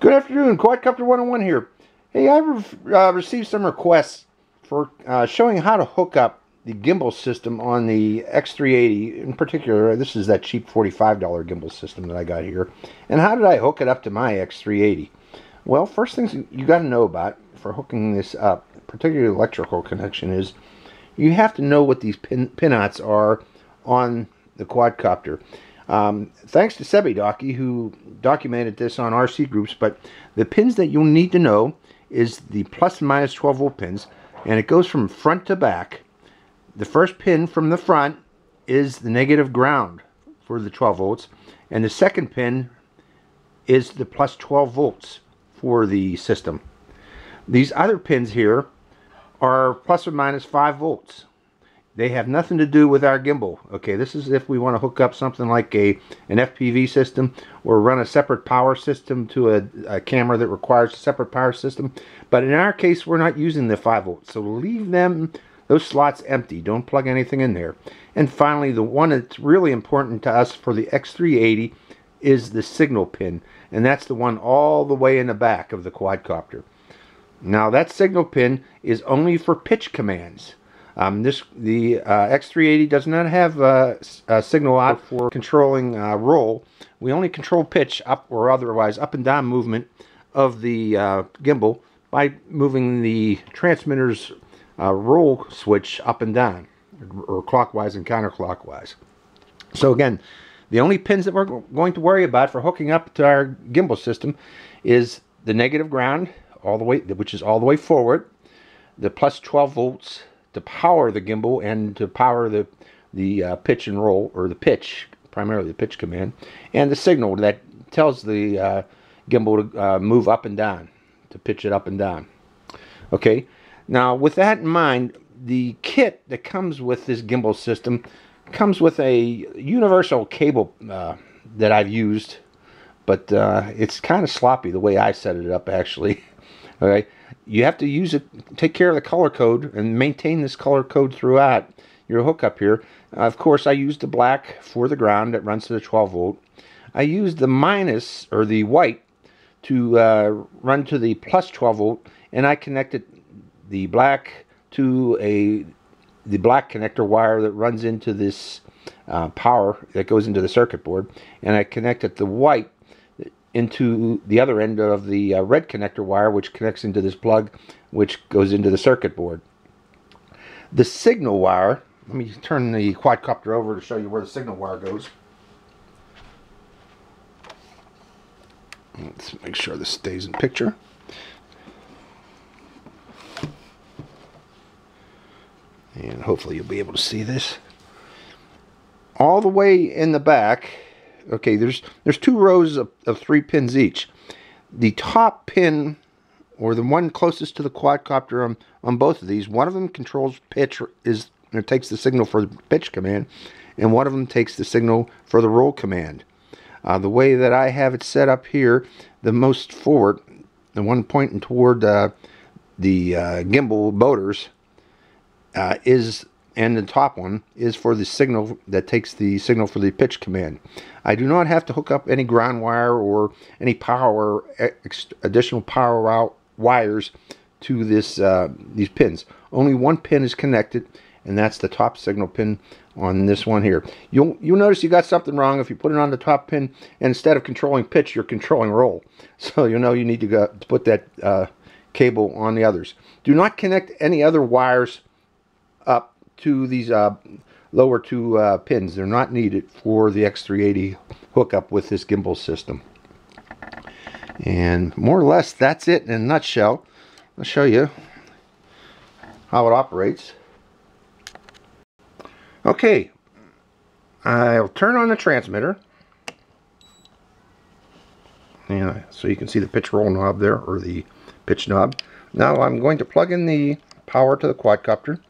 Good afternoon, Quadcopter 101 here. Hey, I re uh, received some requests for uh, showing how to hook up the gimbal system on the X380. In particular, this is that cheap $45 gimbal system that I got here. And how did I hook it up to my X380? Well, first things you got to know about for hooking this up, particularly electrical connection, is you have to know what these pin pinouts are on the quadcopter. Um, thanks to Sebi who documented this on RC groups, but the pins that you'll need to know is the plus and minus 12 volt pins, and it goes from front to back. The first pin from the front is the negative ground for the 12 volts, and the second pin is the plus 12 volts for the system. These other pins here are plus or minus 5 volts. They have nothing to do with our gimbal. Okay, this is if we want to hook up something like a an FPV system or run a separate power system to a, a camera that requires a separate power system. But in our case, we're not using the 5 volts. So leave them, those slots empty. Don't plug anything in there. And finally, the one that's really important to us for the X380 is the signal pin. And that's the one all the way in the back of the quadcopter. Now that signal pin is only for pitch commands. Um, this the uh, X380 does not have uh, a signal out for controlling uh, roll. We only control pitch up or otherwise up and down movement of the uh, gimbal by moving the transmitter's uh, roll switch up and down or clockwise and counterclockwise. So again, the only pins that we're going to worry about for hooking up to our gimbal system is the negative ground all the way, which is all the way forward, the plus 12 volts to power the gimbal and to power the the uh, pitch and roll or the pitch primarily the pitch command and the signal that tells the uh, gimbal to uh, move up and down to pitch it up and down. Okay? Now with that in mind the kit that comes with this gimbal system comes with a universal cable uh, that I've used but uh, it's kind of sloppy the way I set it up actually okay you have to use it, take care of the color code and maintain this color code throughout your hookup here. Uh, of course, I used the black for the ground that runs to the 12 volt. I used the minus or the white to uh, run to the plus 12 volt and I connected the black to a the black connector wire that runs into this uh, power that goes into the circuit board and I connected the white into the other end of the uh, red connector wire which connects into this plug which goes into the circuit board. The signal wire, let me turn the quadcopter over to show you where the signal wire goes. Let's make sure this stays in picture. And hopefully you'll be able to see this. All the way in the back Okay, there's there's two rows of, of three pins each. The top pin, or the one closest to the quadcopter on, on both of these, one of them controls pitch, is it takes the signal for the pitch command, and one of them takes the signal for the roll command. Uh, the way that I have it set up here, the most forward, the one pointing toward uh, the uh, gimbal motors, uh, is and the top one is for the signal that takes the signal for the pitch command. I do not have to hook up any ground wire or any power additional power out wires to this uh, these pins. Only one pin is connected and that's the top signal pin on this one here. You'll you'll notice you got something wrong if you put it on the top pin and instead of controlling pitch you're controlling roll. So you'll know you need to, go, to put that uh, cable on the others. Do not connect any other wires up to these uh, lower two uh, pins. They're not needed for the X380 hookup with this gimbal system. And more or less, that's it in a nutshell. I'll show you how it operates. Okay, I'll turn on the transmitter. And so you can see the pitch roll knob there, or the pitch knob. Now I'm going to plug in the power to the quadcopter.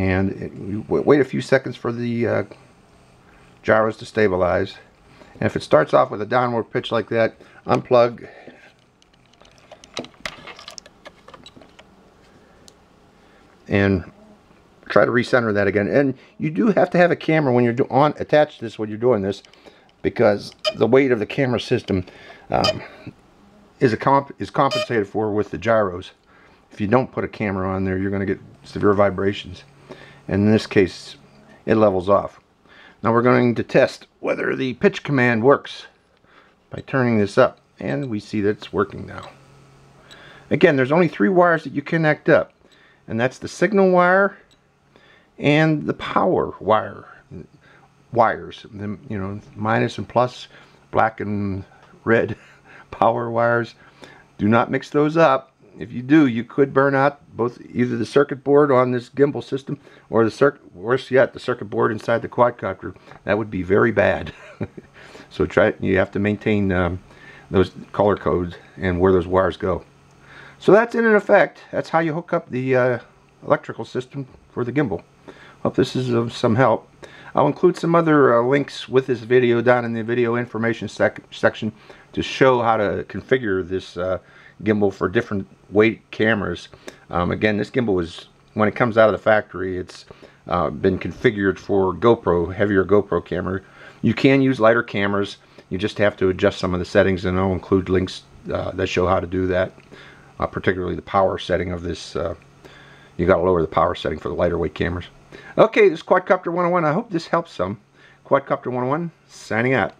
And it, wait a few seconds for the uh, gyros to stabilize and if it starts off with a downward pitch like that unplug and try to recenter that again. And you do have to have a camera when you're on attached to this when you're doing this because the weight of the camera system um, is a comp is compensated for with the gyros. If you don't put a camera on there, you're going to get severe vibrations. And in this case, it levels off. Now we're going to test whether the pitch command works by turning this up. And we see that it's working now. Again, there's only three wires that you connect up. And that's the signal wire and the power wire. Wires, you know, minus and plus, black and red power wires. Do not mix those up. If you do, you could burn out both either the circuit board on this gimbal system or the circuit, worse yet, the circuit board inside the quadcopter. That would be very bad. so try. You have to maintain um, those color codes and where those wires go. So that's in effect. That's how you hook up the uh, electrical system for the gimbal. Hope this is of some help. I'll include some other uh, links with this video down in the video information sec section to show how to configure this uh, gimbal for different weight cameras. Um, again, this gimbal was, when it comes out of the factory, it's uh, been configured for GoPro, heavier GoPro camera. You can use lighter cameras. You just have to adjust some of the settings and I'll include links uh, that show how to do that. Uh, particularly the power setting of this. Uh, you got to lower the power setting for the lighter weight cameras. Okay, this is Quadcopter 101. I hope this helps some. Quadcopter 101, signing out.